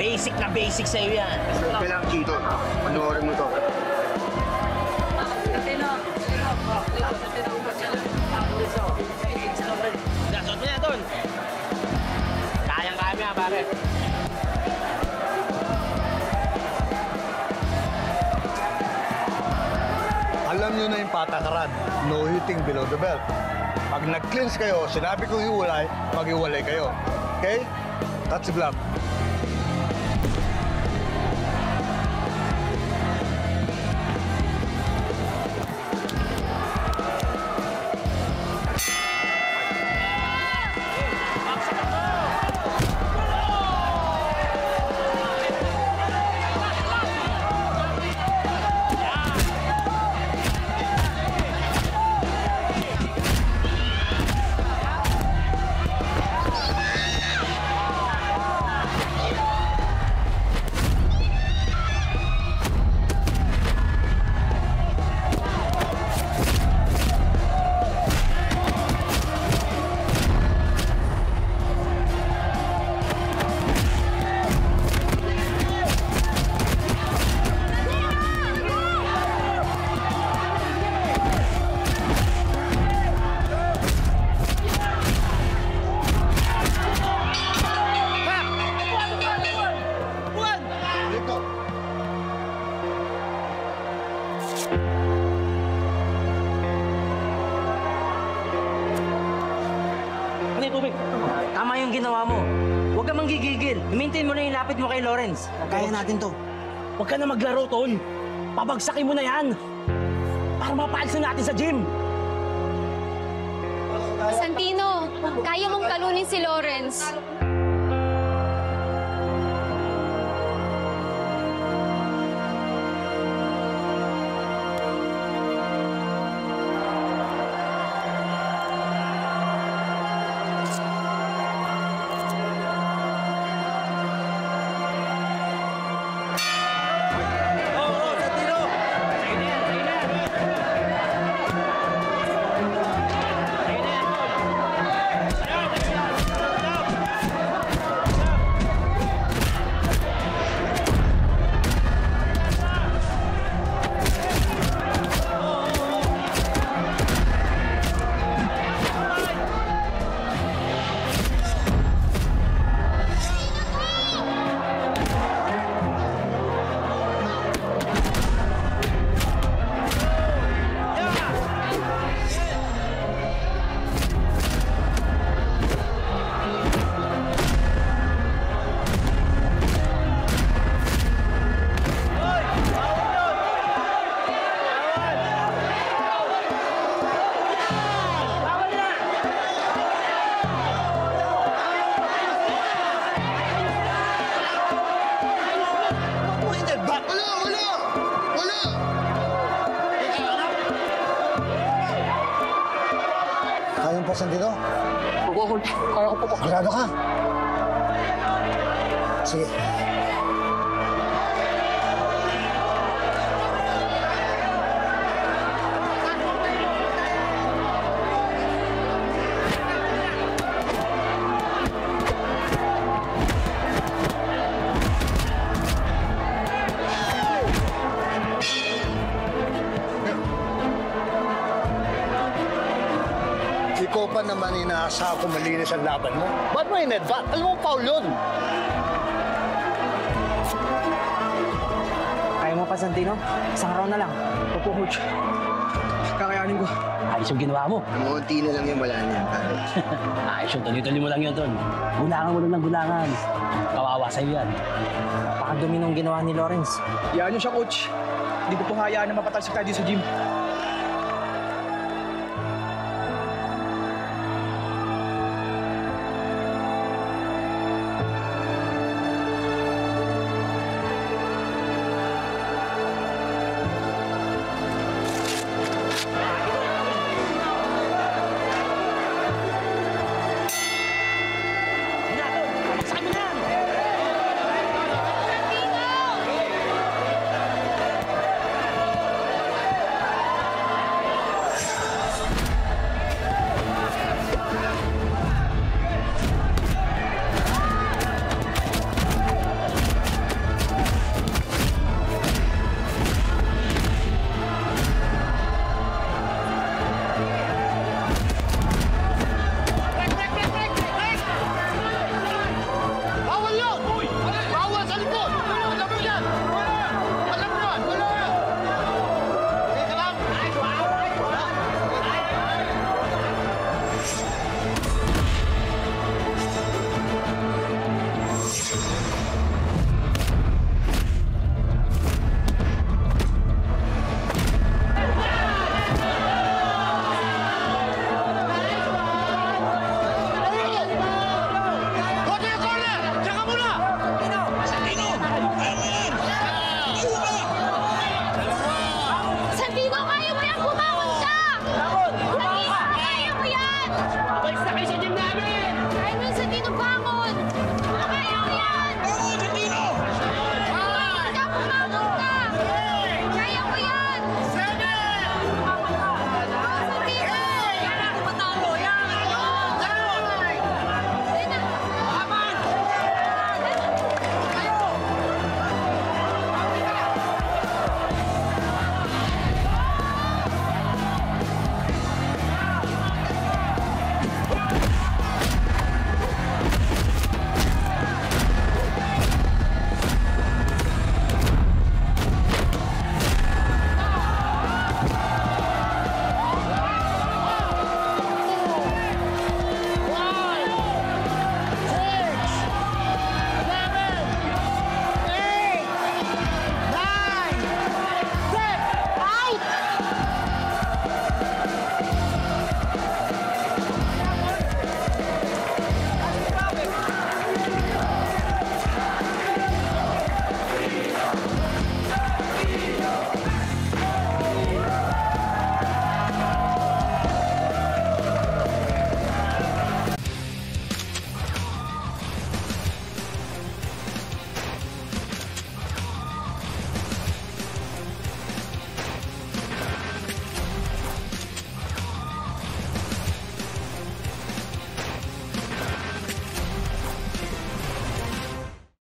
Basic na basic sa'yo yan. Kailangan Chito. Panoorin mo to. Dasot mo na doon. Kayang-kaya mo yan, pare. Alam nyo na yung patakaran. No hitting below the belt. Pag nag-cleanse kayo, sinabi kong hiwalay, mag-iwalay kayo. Okay? That's the glove. Yung tubig? Tama yung ginawa mo. Huwag ka manggigigil. Maintain mo na yung lapit mo kay Lawrence. Kaya natin to. Huwag ka na maglaro, Tol. Pabagsakin mo na yan. Para mapaalsa natin sa gym. Santino, kaya mong talunin si Lawrence. Kaya ko po po. Sigurado ka? Sige. Naman inaasa ko malinis ang laban mo. Ba't mo in-advance? Alam mo, foul yun. Kaya mo pa, Santino? Isang round na lang. Opo, coach. Kakayanin ko. Ayos yung ginawa mo. Munti na lang yung wala niya. pare. Ayos yung tuloy-tuloy mo lang yun, Tol. Gulangan mo lang ng gulangan. Kawawa sa'yo yan. Napakadumi nung ginawa ni Lawrence. Yan yun siya, coach. Hindi ko po hayaan na mapatalsik tayo sa gym.